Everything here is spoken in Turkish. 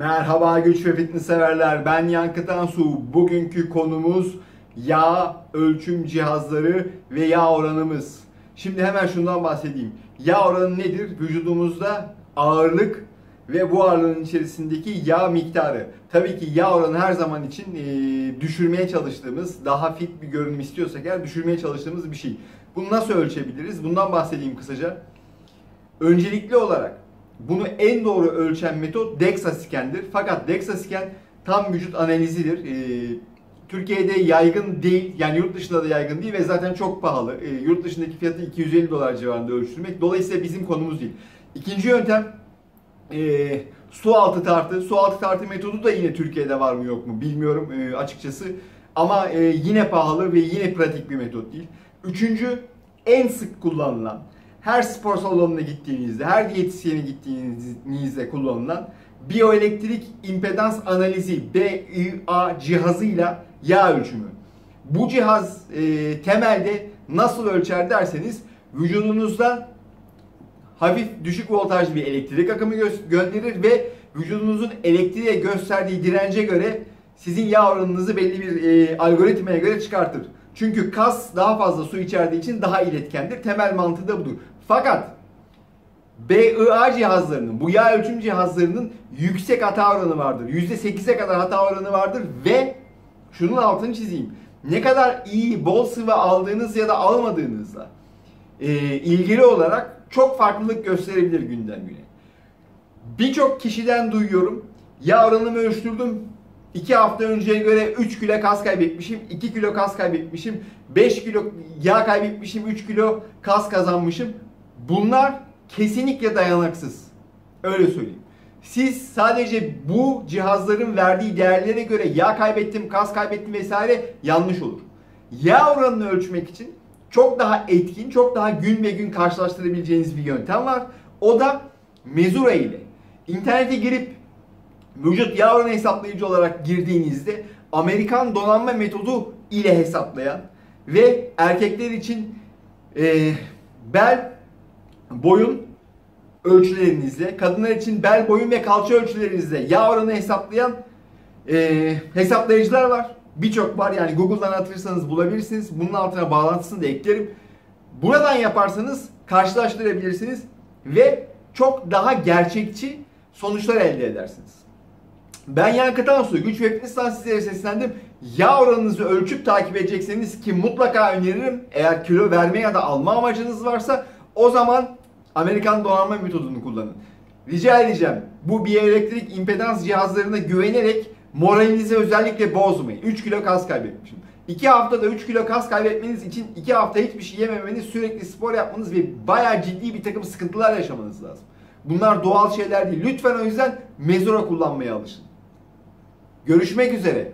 Merhaba güç ve fitness severler. Ben Yankı Tansu. Bugünkü konumuz yağ ölçüm cihazları ve yağ oranımız. Şimdi hemen şundan bahsedeyim. Yağ oranı nedir? Vücudumuzda ağırlık ve bu ağırlığın içerisindeki yağ miktarı. Tabii ki yağ oranı her zaman için e, düşürmeye çalıştığımız, daha fit bir görünüm istiyorsak eğer düşürmeye çalıştığımız bir şey. Bunu nasıl ölçebiliriz? Bundan bahsedeyim kısaca. Öncelikli olarak bunu en doğru ölçen metot DEXA scan'dir. Fakat DEXA scan tam vücut analizidir. Ee, Türkiye'de yaygın değil, yani yurt dışında da yaygın değil ve zaten çok pahalı. Ee, yurt dışındaki fiyatı 250 dolar civarında ölçtürmek. Dolayısıyla bizim konumuz değil. İkinci yöntem e, su altı tartı. Su altı tartı metodu da yine Türkiye'de var mı yok mu bilmiyorum e, açıkçası. Ama e, yine pahalı ve yine pratik bir metot değil. Üçüncü en sık kullanılan her spor salonuna gittiğinizde, her diyetisyene gittiğinizde kullanılan biyoelektrik impedans analizi BIA cihazıyla yağ ölçümü. Bu cihaz e, temelde nasıl ölçer derseniz vücudunuzda hafif düşük voltajlı bir elektrik akımı gö- gönderir ve vücudunuzun elektriğe gösterdiği dirence göre sizin yağ oranınızı belli bir e, algoritmaya göre çıkartır. Çünkü kas daha fazla su içerdiği için daha iletkendir. Temel mantığı da budur. Fakat BIA cihazlarının, bu yağ ölçüm cihazlarının yüksek hata oranı vardır. %8'e kadar hata oranı vardır ve şunun altını çizeyim. Ne kadar iyi bol sıvı aldığınız ya da almadığınızla e, ilgili olarak çok farklılık gösterebilir günden güne. Birçok kişiden duyuyorum. Yağ oranımı ölçtürdüm. 2 hafta önceye göre 3 kilo kas kaybetmişim, 2 kilo kas kaybetmişim, 5 kilo yağ kaybetmişim, 3 kilo kas kazanmışım. Bunlar kesinlikle dayanaksız. Öyle söyleyeyim. Siz sadece bu cihazların verdiği değerlere göre yağ kaybettim, kas kaybettim vesaire yanlış olur. Yağ oranını ölçmek için çok daha etkin, çok daha gün ve gün karşılaştırabileceğiniz bir yöntem var. O da mezura ile. İnternete girip yağ oranı hesaplayıcı olarak girdiğinizde Amerikan donanma metodu ile hesaplayan ve erkekler için e, bel boyun ölçülerinizle, kadınlar için bel boyun ve kalça ölçülerinizle yağ oranı hesaplayan e, hesaplayıcılar var. Birçok var yani Google'dan atırsanız bulabilirsiniz. Bunun altına bağlantısını da eklerim. Buradan yaparsanız karşılaştırabilirsiniz ve çok daha gerçekçi sonuçlar elde edersiniz. Ben Yankı Tansu, Güç ve Fitness'tan seslendim. Yağ oranınızı ölçüp takip edecekseniz ki mutlaka öneririm. Eğer kilo verme ya da alma amacınız varsa o zaman Amerikan donanma metodunu kullanın. Rica edeceğim bu biyoelektrik impedans cihazlarına güvenerek moralinizi özellikle bozmayın. 3 kilo kas kaybetmişim. 2 haftada 3 kilo kas kaybetmeniz için 2 hafta hiçbir şey yememeniz, sürekli spor yapmanız ve bayağı ciddi bir takım sıkıntılar yaşamanız lazım. Bunlar doğal şeyler değil. Lütfen o yüzden mezura kullanmaya alışın. Görüşmek üzere.